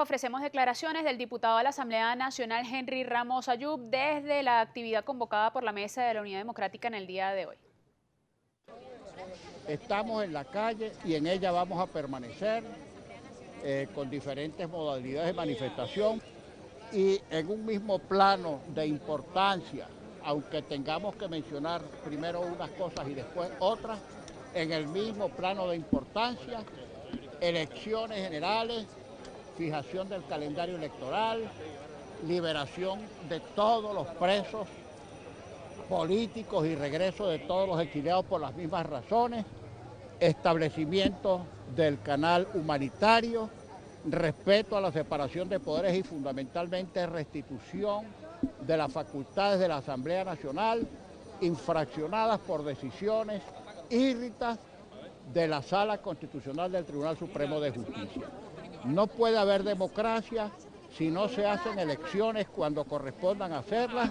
ofrecemos declaraciones del diputado de la Asamblea Nacional Henry Ramos Ayub desde la actividad convocada por la Mesa de la Unidad Democrática en el día de hoy. Estamos en la calle y en ella vamos a permanecer eh, con diferentes modalidades de manifestación y en un mismo plano de importancia, aunque tengamos que mencionar primero unas cosas y después otras, en el mismo plano de importancia, elecciones generales, fijación del calendario electoral, liberación de todos los presos políticos y regreso de todos los exiliados por las mismas razones, establecimiento del canal humanitario, respeto a la separación de poderes y fundamentalmente restitución de las facultades de la Asamblea Nacional infraccionadas por decisiones írritas de la Sala Constitucional del Tribunal Supremo de Justicia. No puede haber democracia si no se hacen elecciones cuando correspondan hacerlas